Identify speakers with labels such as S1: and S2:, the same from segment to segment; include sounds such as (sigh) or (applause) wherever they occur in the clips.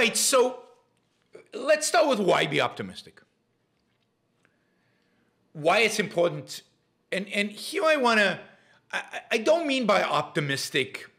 S1: right, so let's start with why be optimistic. Why it's important. And, and here I want to, I, I don't mean by optimistic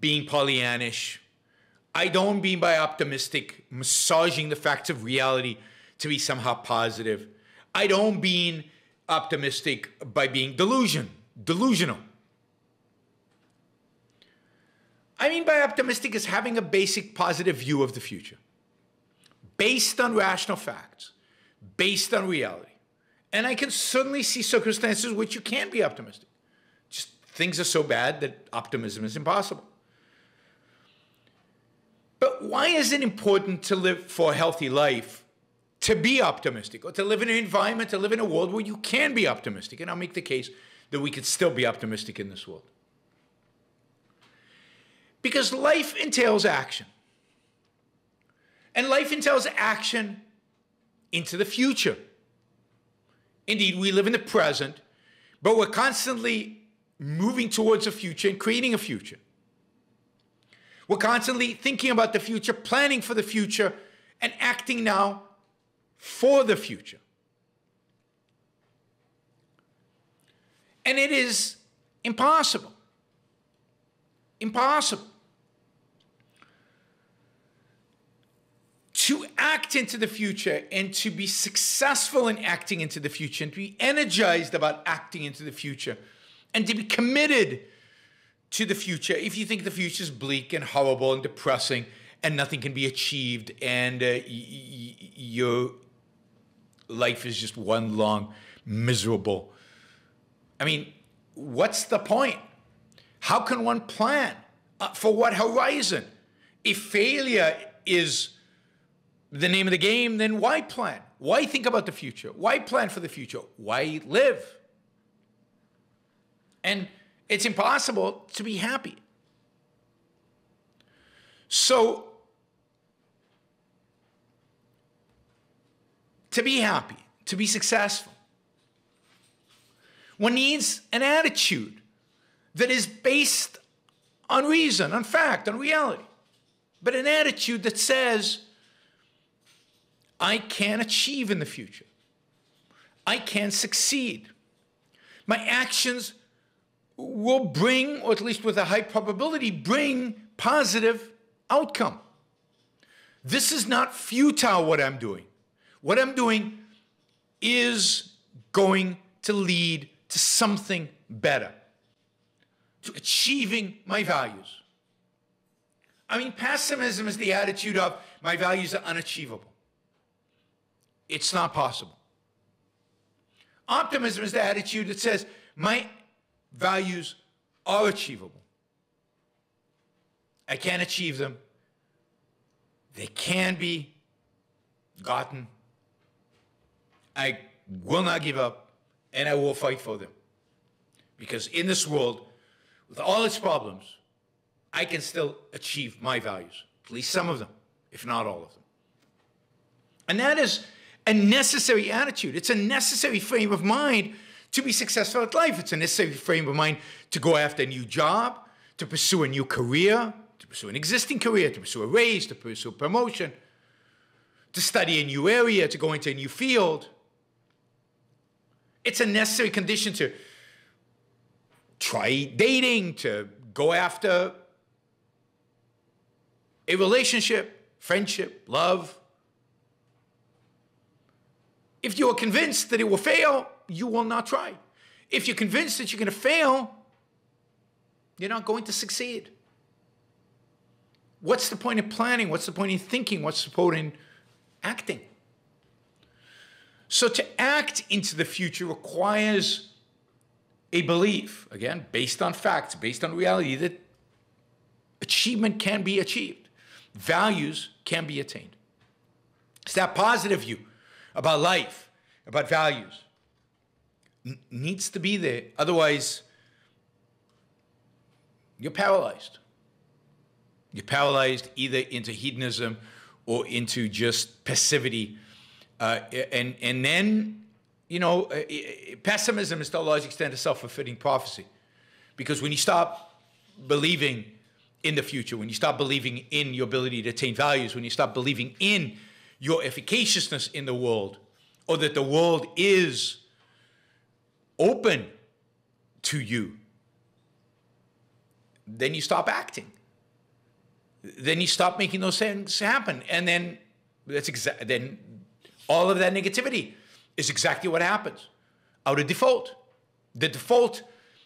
S1: being Pollyannish. I don't mean by optimistic massaging the facts of reality to be somehow positive. I don't mean optimistic by being delusion, delusional. I mean by optimistic is having a basic positive view of the future, based on rational facts, based on reality. And I can certainly see circumstances which you can't be optimistic. Just things are so bad that optimism is impossible. But why is it important to live for a healthy life, to be optimistic, or to live in an environment, to live in a world where you can be optimistic? And I'll make the case that we could still be optimistic in this world. Because life entails action. And life entails action into the future. Indeed, we live in the present, but we're constantly moving towards a future and creating a future. We're constantly thinking about the future, planning for the future, and acting now for the future. And it is impossible. Impossible. To act into the future and to be successful in acting into the future and to be energized about acting into the future and to be committed to the future, if you think the future is bleak and horrible and depressing and nothing can be achieved and uh, your life is just one long miserable, I mean, what's the point? How can one plan? Uh, for what horizon? If failure is the name of the game, then why plan? Why think about the future? Why plan for the future? Why live? And it's impossible to be happy. So, to be happy, to be successful, one needs an attitude that is based on reason, on fact, on reality, but an attitude that says, I can achieve in the future. I can succeed. My actions will bring, or at least with a high probability, bring positive outcome. This is not futile what I'm doing. What I'm doing is going to lead to something better, to achieving my values. I mean, pessimism is the attitude of my values are unachievable. It's not possible. Optimism is the attitude that says my values are achievable. I can achieve them. They can be gotten. I will not give up and I will fight for them. Because in this world, with all its problems, I can still achieve my values, at least some of them, if not all of them. And that is a necessary attitude. It's a necessary frame of mind to be successful at life. It's a necessary frame of mind to go after a new job, to pursue a new career, to pursue an existing career, to pursue a raise, to pursue a promotion, to study a new area, to go into a new field. It's a necessary condition to try dating, to go after a relationship, friendship, love. If you are convinced that it will fail, you will not try. If you're convinced that you're going to fail, you're not going to succeed. What's the point of planning? What's the point in thinking? What's the point in acting? So to act into the future requires a belief, again, based on facts, based on reality, that achievement can be achieved, values can be attained. It's that positive view about life, about values, n- needs to be there. Otherwise, you're paralyzed. You're paralyzed either into hedonism or into just passivity. Uh, and, and then, you know, uh, pessimism is to a large extent a self fulfilling prophecy. Because when you stop believing in the future, when you stop believing in your ability to attain values, when you stop believing in your efficaciousness in the world, or that the world is open to you, then you stop acting. Then you stop making those things happen. And then that's exactly then all of that negativity is exactly what happens out of default. The default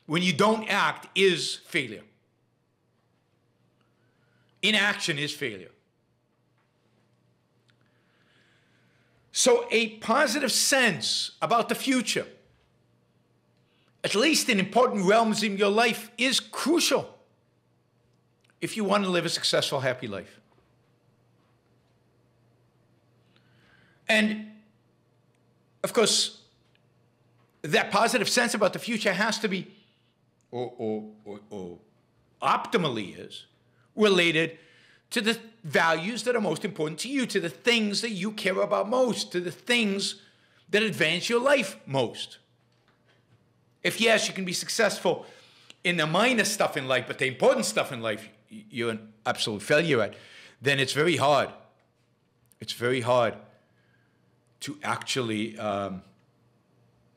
S1: when you don't act is failure. Inaction is failure. So, a positive sense about the future, at least in important realms in your life, is crucial if you want to live a successful, happy life. And of course, that positive sense about the future has to be, or, or, or, or optimally is, related to the values that are most important to you, to the things that you care about most, to the things that advance your life most. If yes, you can be successful in the minor stuff in life, but the important stuff in life, you're an absolute failure at, then it's very hard. It's very hard to actually um,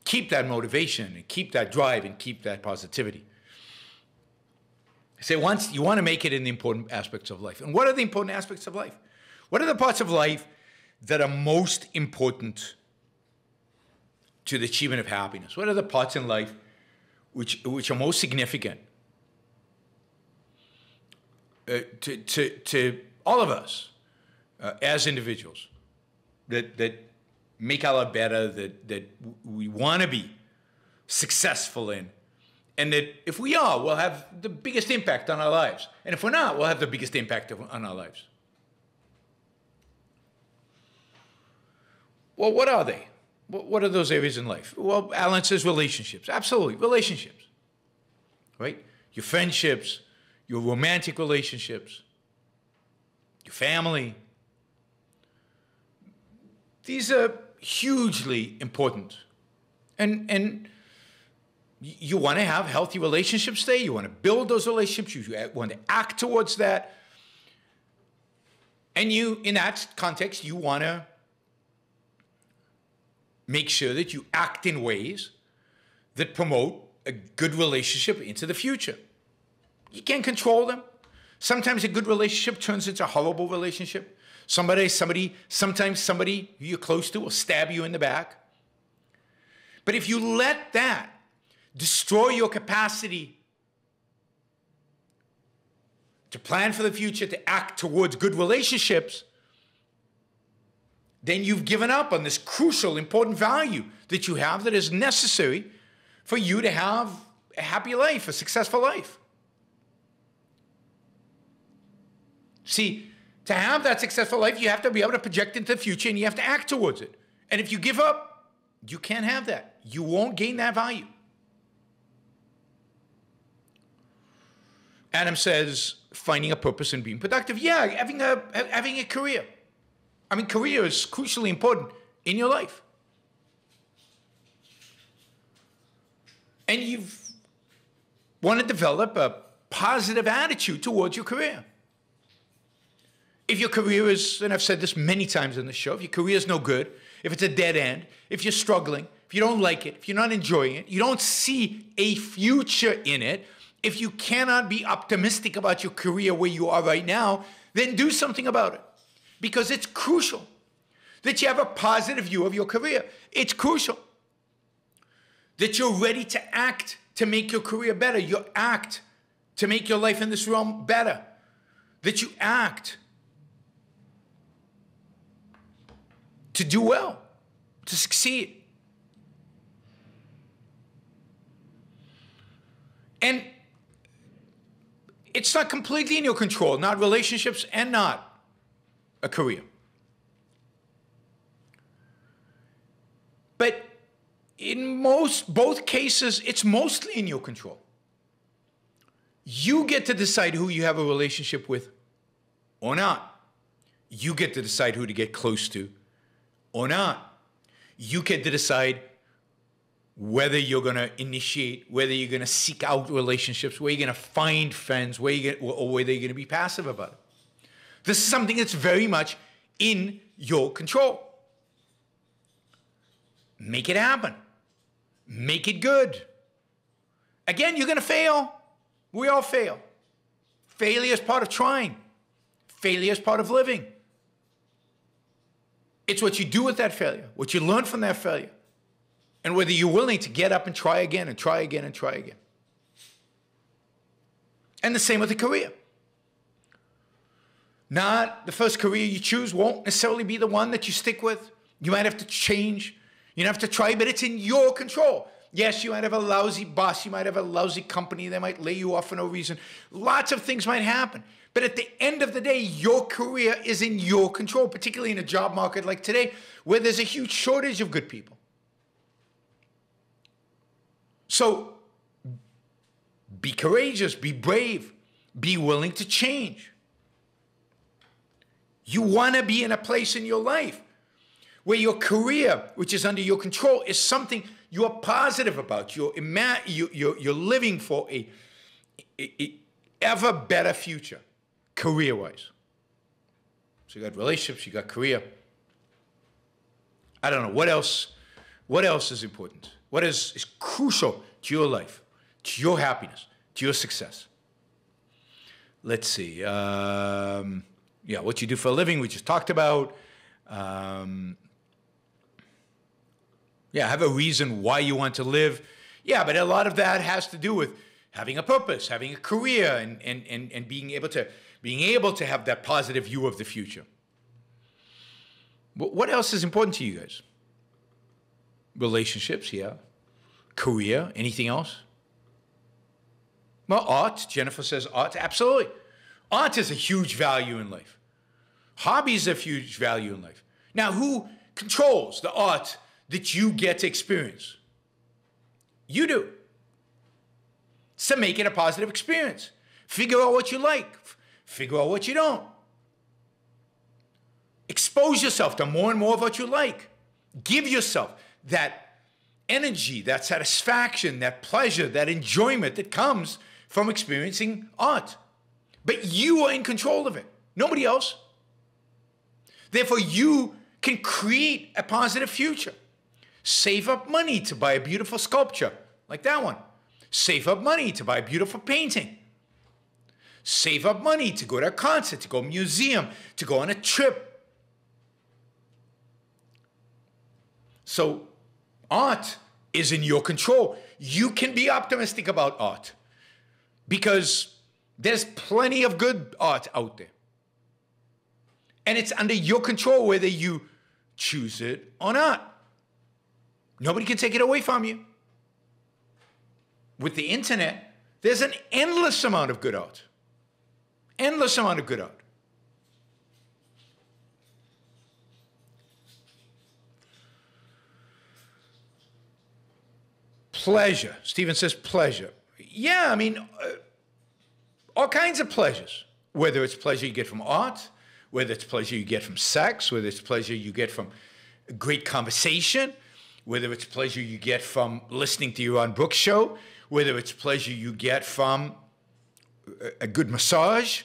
S1: keep that motivation and keep that drive and keep that positivity. Say once you want to make it in the important aspects of life. And what are the important aspects of life? What are the parts of life that are most important to the achievement of happiness? What are the parts in life which, which are most significant uh, to, to, to all of us uh, as individuals that, that make our life better, that, that we want to be successful in? And that if we are, we'll have the biggest impact on our lives. And if we're not, we'll have the biggest impact on our lives. Well, what are they? What are those areas in life? Well, Alan says relationships. Absolutely, relationships. Right? Your friendships, your romantic relationships, your family. These are hugely important. And, and you want to have healthy relationships there. You want to build those relationships. You want to act towards that. And you, in that context, you want to make sure that you act in ways that promote a good relationship into the future. You can't control them. Sometimes a good relationship turns into a horrible relationship. Somebody, somebody, sometimes somebody you're close to will stab you in the back. But if you let that destroy your capacity to plan for the future, to act towards good relationships, then you've given up on this crucial, important value that you have that is necessary for you to have a happy life, a successful life. See, to have that successful life, you have to be able to project into the future and you have to act towards it. And if you give up, you can't have that. You won't gain that value. Adam says finding a purpose and being productive. Yeah, having a having a career. I mean, career is crucially important in your life. And you've want to develop a positive attitude towards your career. If your career is, and I've said this many times in the show, if your career is no good, if it's a dead end, if you're struggling, if you don't like it, if you're not enjoying it, you don't see a future in it, if you cannot be optimistic about your career where you are right now, then do something about it. Because it's crucial that you have a positive view of your career. It's crucial that you're ready to act to make your career better. You act to make your life in this realm better. That you act to do well, to succeed. And it's not completely in your control, not relationships and not a career. But in most both cases, it's mostly in your control. You get to decide who you have a relationship with or not. You get to decide who to get close to or not. You get to decide whether you're going to initiate, whether you're going to seek out relationships, where you're going to find friends, where you or whether you're going to be passive about it. This is something that's very much in your control. Make it happen. Make it good. Again, you're going to fail. We all fail. Failure is part of trying. Failure is part of living. It's what you do with that failure, what you learn from that failure, and whether you're willing to get up and try again and try again and try again. And the same with a career. Not the first career you choose won't necessarily be the one that you stick with. You might have to change. You have to try, but it's in your control. Yes, you might have a lousy boss. You might have a lousy company. They might lay you off for no reason. Lots of things might happen. But at the end of the day, your career is in your control, particularly in a job market like today, where there's a huge shortage of good people. So be courageous, be brave, be willing to change. You want to be in a place in your life where your career, which is under your control, is something you're positive about. You're, ima- you, you're, you're living for a, a, a ever better future, career wise. So you got relationships, you got career. I don't know what else. What else is important? What is, is crucial to your life, to your happiness, to your success? Let's see. Um, yeah, what you do for a living, we just talked about. Um, yeah, have a reason why you want to live. Yeah, but a lot of that has to do with having a purpose, having a career, and, and, and, and being able to being able to have that positive view of the future. What else is important to you guys? Relationships, yeah. Career, anything else? Well, art, Jennifer says art, absolutely. Art is a huge value in life. Hobbies have huge value in life. Now, who controls the art that you get to experience. You do. So make it a positive experience. Figure out what you like, figure out what you don't. Expose yourself to more and more of what you like. Give yourself that energy, that satisfaction, that pleasure, that enjoyment that comes from experiencing art. But you are in control of it, nobody else. Therefore, you can create a positive future. Save up money to buy a beautiful sculpture like that one. Save up money to buy a beautiful painting. Save up money to go to a concert, to go to a museum, to go on a trip. So, art is in your control. You can be optimistic about art because there's plenty of good art out there. And it's under your control whether you choose it or not. Nobody can take it away from you. With the internet, there's an endless amount of good art. Endless amount of good art. Pleasure. Stephen says pleasure. Yeah, I mean, uh, all kinds of pleasures. Whether it's pleasure you get from art, whether it's pleasure you get from sex, whether it's pleasure you get from great conversation, whether it's pleasure you get from listening to Yaron Brook show, whether it's pleasure you get from a good massage.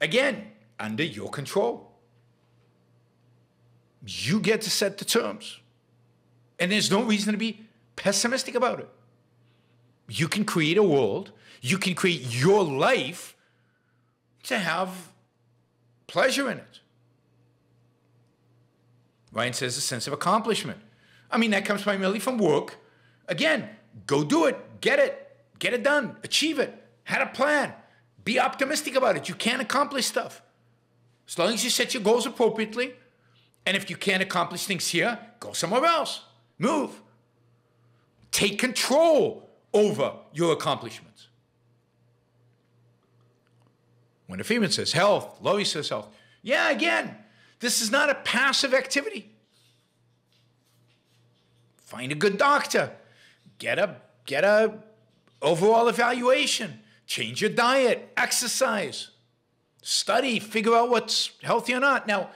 S1: Again, under your control. You get to set the terms. And there's no reason to be pessimistic about it. You can create a world, you can create your life to have pleasure in it. Ryan says a sense of accomplishment. I mean, that comes primarily from work. Again, go do it, get it, get it done, achieve it, had a plan, be optimistic about it. You can accomplish stuff. As long as you set your goals appropriately, and if you can't accomplish things here, go somewhere else. Move. Take control over your accomplishments. When a Freeman says health, Lois says health. Yeah, again, this is not a passive activity. Find a good doctor. Get a get a overall evaluation. Change your diet, exercise, study, figure out what's healthy or not. Now,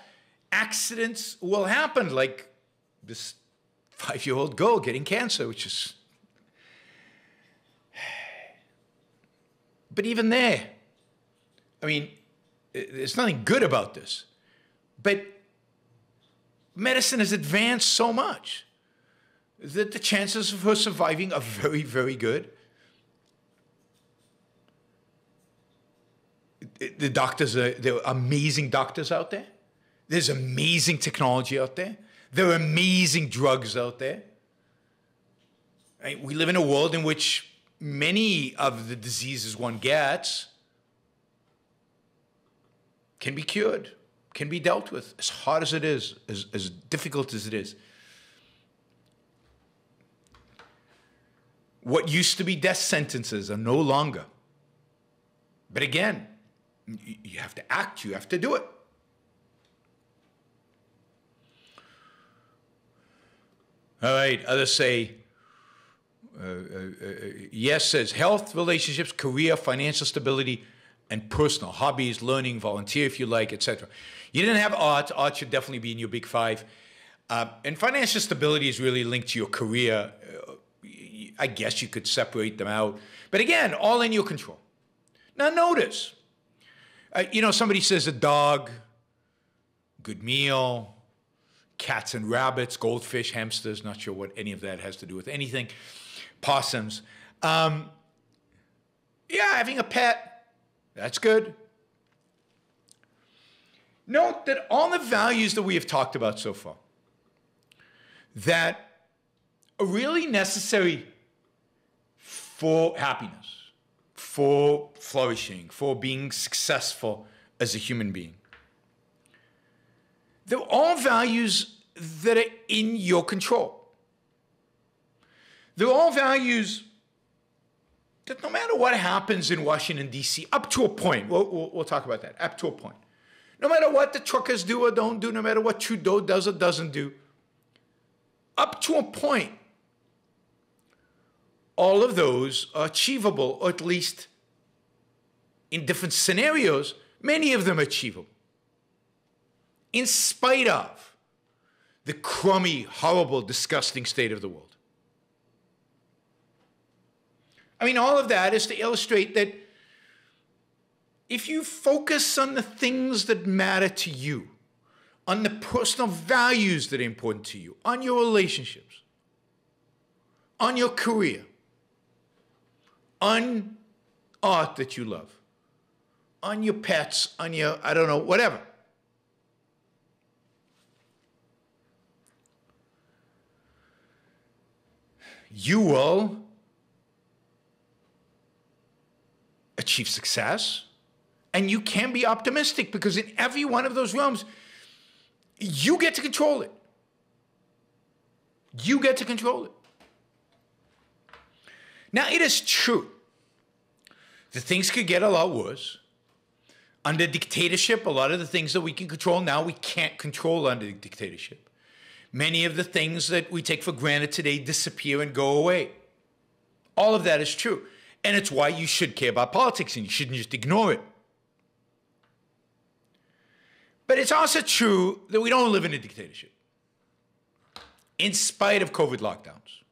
S1: accidents will happen like this five year old girl getting cancer, which is. (sighs) But even there, I mean, there's nothing good about this. But medicine has advanced so much that the chances of her surviving are very, very good. The doctors are, there are amazing doctors out there. There's amazing technology out there. There are amazing drugs out there. We live in a world in which many of the diseases one gets can be cured, can be dealt with, as hard as it is, as, as difficult as it is. What used to be death sentences are no longer. But again, you have to act, you have to do it. All right, others say, uh, uh, uh, yes says health, relationships, career, financial stability, and personal hobbies, learning, volunteer if you like, etc. You didn't have art. Art should definitely be in your big five. Uh, and financial stability is really linked to your career. Uh, I guess you could separate them out. But again, all in your control. Now, notice, uh, you know, somebody says a dog, good meal, cats and rabbits, goldfish, hamsters, not sure what any of that has to do with anything, possums. Um, yeah, having a pet, that's good. Note that all the values that we have talked about so far that are really necessary for happiness, for flourishing, for being successful as a human being they're all values that are in your control. They're all values that no matter what happens in Washington, D.C., up to a point, we'll, we'll, we'll, talk about that, up to a point. No matter what the truckers do or don't do, no matter what Trudeau does or doesn't do, up to a point, all of those are achievable, or at least in different scenarios, many of them achievable in spite of the crummy, horrible, disgusting state of the world. I mean, all of that is to illustrate that if you focus on the things that matter to you, on the personal values that are important to you, on your relationships, on your career, on art that you love, on your pets, on your, I don't know, whatever you will achieve success and you can be optimistic because in every one of those realms, you get to control it. You get to control it. Now, it is true that things could get a lot worse. Under dictatorship, a lot of the things that we can control now, we can't control under dictatorship many of the things that we take for granted today disappear and go away. All of that is true. And it's why you should care about politics and you shouldn't just ignore it. But it's also true that we don't live in a dictatorship, in spite of COVID lockdowns.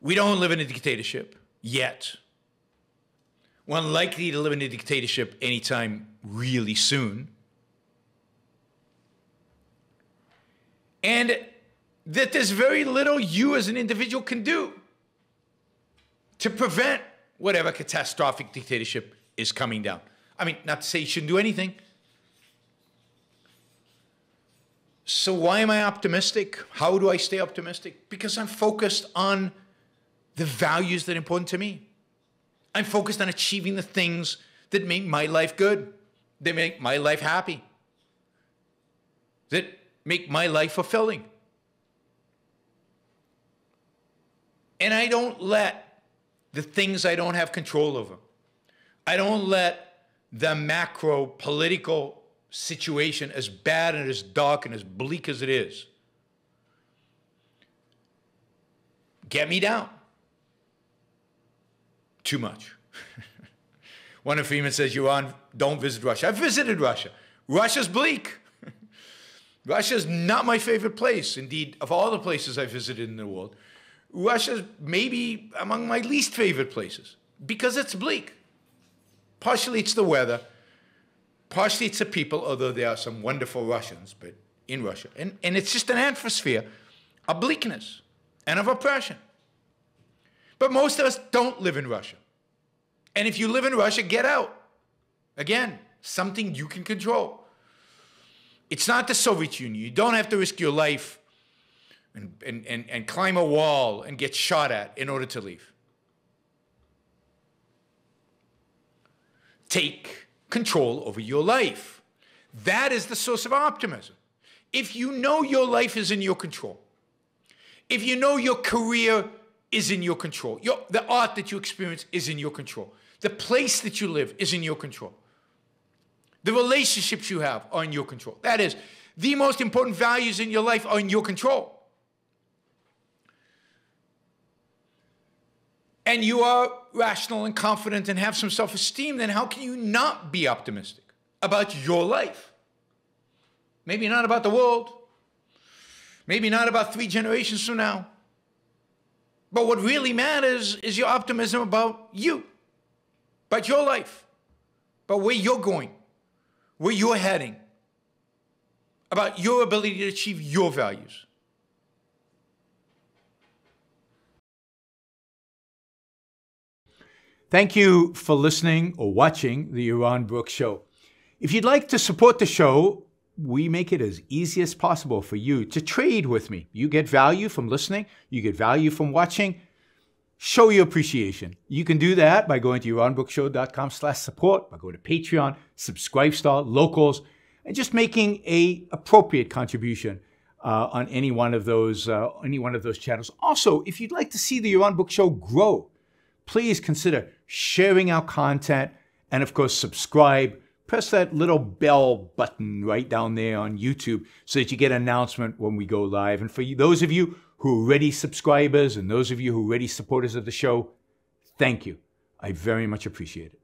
S1: We don't live in a dictatorship yet. We're unlikely to live in a dictatorship anytime really soon. And that there's very little you as an individual can do to prevent whatever catastrophic dictatorship is coming down. I mean, not to say you shouldn't do anything. So, why am I optimistic? How do I stay optimistic? Because I'm focused on the values that are important to me. I'm focused on achieving the things that make my life good, that make my life happy, that make my life fulfilling. And I don't let the things I don't have control over, I don't let the macro political situation, as bad and as dark and as bleak as it is, get me down. Too much. (laughs) One of Freeman says, on, don't visit Russia. I've visited Russia. Russia's bleak. Russia's not my favorite place. Indeed, of all the places I visited in the world, Russia's maybe among my least favorite places because it's bleak. Partially it's the weather, partially it's the people, although there are some wonderful Russians, but in Russia. And, and it's just an atmosphere of bleakness and of oppression. But most of us don't live in Russia. And if you live in Russia, get out. Again, something you can control. It's not the Soviet Union. You don't have to risk your life and, and, and, and climb a wall and get shot at in order to leave. Take control over your life. That is the source of optimism. If you know your life is in your control, if you know your career is in your control, your, the art that you experience is in your control, the place that you live is in your control, the relationships you have are in your control. That is, the most important values in your life are in your control. And you are rational and confident and have some self esteem, then how can you not be optimistic about your life? Maybe not about the world, maybe not about three generations from now. But what really matters is your optimism about you, about your life, about where you're going, where you're heading, about your ability to achieve your values. Thank you for listening or watching the Yaron Brooks Show. If you'd like to support the show, we make it as easy as possible for you to trade with me. You get value from listening, you get value from watching. Show your appreciation. You can do that by going to yaronbrookshow.com slash support, by going to Patreon, Subscribestar, Locals, and just making a appropriate contribution uh, on any one of those uh, any one of those channels. Also, if you'd like to see the Yaron Brook Show grow, please consider sharing our content and of course subscribe press that little bell button right down there on YouTube so that you get an announcement when we go live. And for you, those of you who are already subscribers and those of you who are already supporters of the show, thank you. I very much appreciate it.